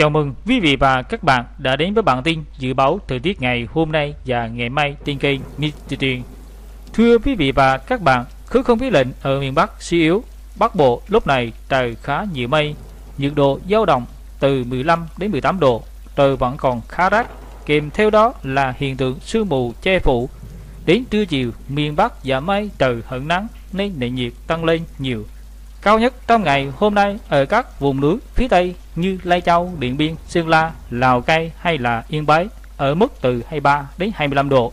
Chào mừng quý vị và các bạn đã đến với bản tin dự báo thời tiết ngày hôm nay và ngày mai trên kênh Mr. Thưa quý vị và các bạn, khối không khí lạnh ở miền Bắc suy yếu, Bắc Bộ lúc này trời khá nhiều mây, nhiệt độ dao động từ 15 đến 18 độ, trời vẫn còn khá rát, kèm theo đó là hiện tượng sương mù che phủ. Đến trưa chiều, miền Bắc giảm mây trời hận nắng nên nền nhiệt tăng lên nhiều. Cao nhất trong ngày hôm nay ở các vùng núi phía Tây như Lai Châu, Điện Biên, Sơn La, Lào Cai hay là Yên Bái ở mức từ 23 đến 25 độ.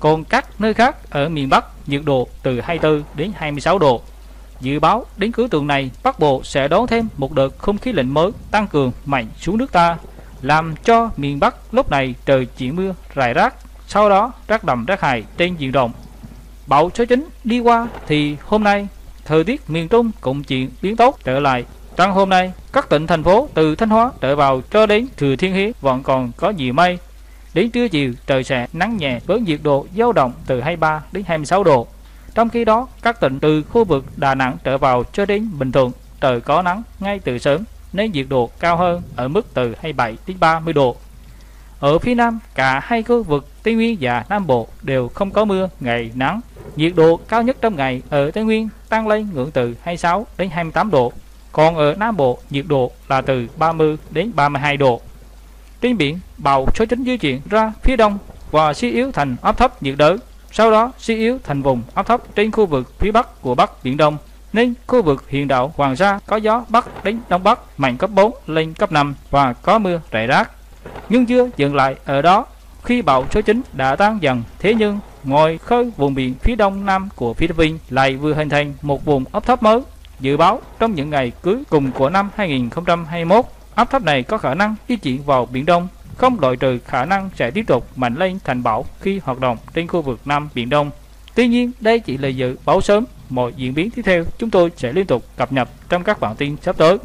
Còn các nơi khác ở miền Bắc nhiệt độ từ 24 đến 26 độ. Dự báo đến cuối tuần này, Bắc Bộ sẽ đón thêm một đợt không khí lạnh mới tăng cường mạnh xuống nước ta, làm cho miền Bắc lúc này trời chuyển mưa rải rác, sau đó rác đậm rác hại trên diện rộng. Bão số 9 đi qua thì hôm nay thời tiết miền Trung cũng chuyển biến tốt trở lại. Trong hôm nay, các tỉnh thành phố từ Thanh Hóa trở vào cho đến Thừa Thiên Huế vẫn còn có nhiều mây. Đến trưa chiều trời sẽ nắng nhẹ với nhiệt độ dao động từ 23 đến 26 độ. Trong khi đó, các tỉnh từ khu vực Đà Nẵng trở vào cho đến Bình Thuận trời có nắng ngay từ sớm nên nhiệt độ cao hơn ở mức từ 27 đến 30 độ. Ở phía Nam, cả hai khu vực Tây Nguyên và Nam Bộ đều không có mưa, ngày nắng. Nhiệt độ cao nhất trong ngày ở Tây Nguyên tăng lên ngưỡng từ 26 đến 28 độ, còn ở Nam Bộ nhiệt độ là từ 30 đến 32 độ. Trên biển, bão số 9 di chuyển ra phía đông và suy yếu thành áp thấp nhiệt đới, sau đó suy yếu thành vùng áp thấp trên khu vực phía bắc của Bắc Biển Đông, nên khu vực huyện đảo Hoàng Sa có gió bắc đến đông bắc mạnh cấp 4 lên cấp 5 và có mưa rải rác. Nhưng chưa dừng lại ở đó, khi bão số 9 đã tan dần, thế nhưng ngoài khơi vùng biển phía đông nam của Philippines lại vừa hình thành một vùng áp thấp mới. Dự báo trong những ngày cuối cùng của năm 2021, áp thấp này có khả năng di chuyển vào Biển Đông, không loại trừ khả năng sẽ tiếp tục mạnh lên thành bão khi hoạt động trên khu vực Nam Biển Đông. Tuy nhiên, đây chỉ là dự báo sớm, mọi diễn biến tiếp theo chúng tôi sẽ liên tục cập nhật trong các bản tin sắp tới.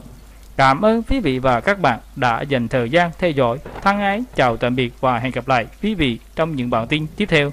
Cảm ơn quý vị và các bạn đã dành thời gian theo dõi. Thân ái chào tạm biệt và hẹn gặp lại quý vị trong những bản tin tiếp theo.